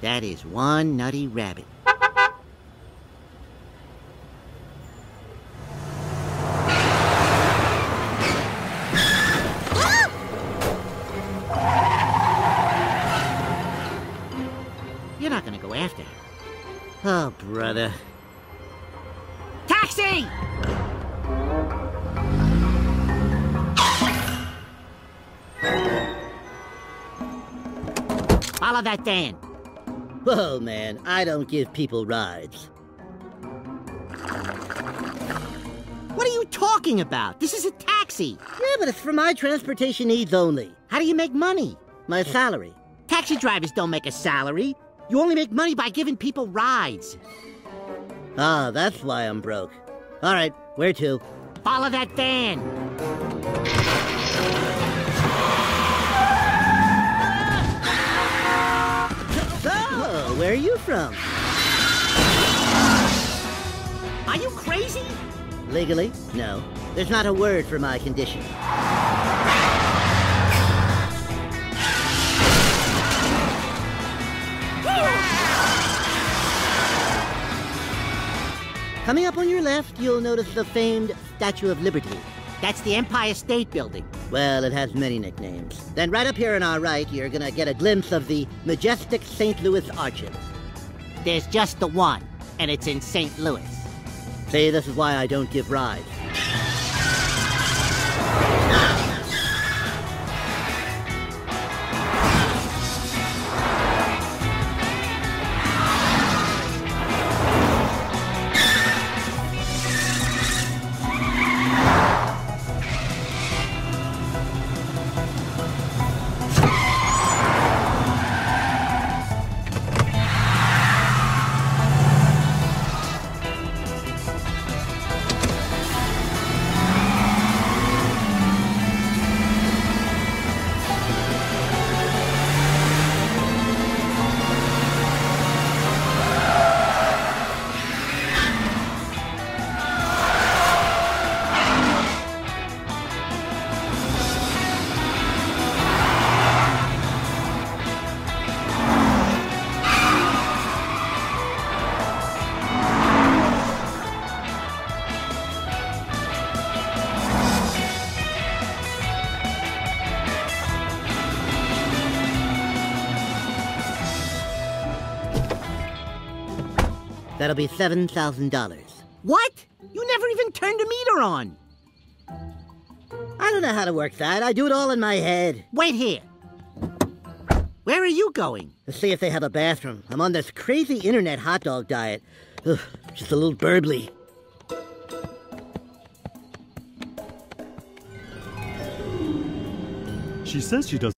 That is one nutty rabbit. You're not gonna go after her. Oh, brother. Taxi! Follow that van. Whoa, man, I don't give people rides. What are you talking about? This is a taxi. Yeah, but it's for my transportation needs only. How do you make money? My salary. Taxi drivers don't make a salary. You only make money by giving people rides. Ah, that's why I'm broke. All right, where to? Follow that van. Where are you from? Are you crazy? Legally? No. There's not a word for my condition. Coming up on your left, you'll notice the famed Statue of Liberty. That's the Empire State Building. Well, it has many nicknames. Then right up here on our right, you're gonna get a glimpse of the majestic St. Louis Arches. There's just the one, and it's in St. Louis. See, this is why I don't give rides. That'll be $7,000. What? You never even turned a meter on. I don't know how to work that. I do it all in my head. Wait here. Where are you going? Let's see if they have a bathroom. I'm on this crazy internet hot dog diet. Ugh, just a little burbly. She says she does